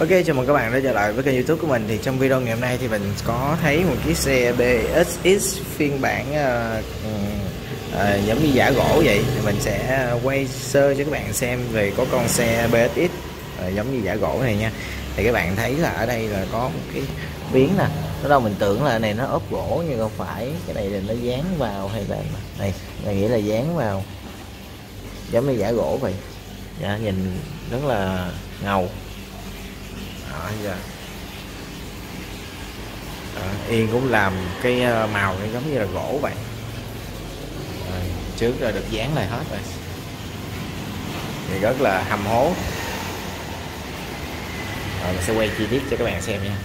Ok, chào mừng các bạn đã trở lại với kênh youtube của mình. Thì trong video ngày hôm nay thì mình có thấy một chiếc xe BSX phiên bản uh, uh, giống như giả gỗ vậy. Thì mình sẽ ờ, quay sơ cho các bạn xem về có con xe BSX uh, giống như giả gỗ này nha. Thì các bạn thấy là ở đây là có một cái biến nè. Nó đâu mình tưởng là này nó ốp gỗ nhưng không phải. Cái này là nó dán vào hay là này? Mình nghĩ là dán vào. Giống như giả gỗ vậy. Dạ, Nhìn rất là ngầu đó giờ đó, yên cũng làm cái ờ, màu này giống như là gỗ vậy. Rồi, trước là được dán lại hết rồi. Thì rất là hầm hố. Rồi mình sẽ quay chi tiết cho các bạn xem nha.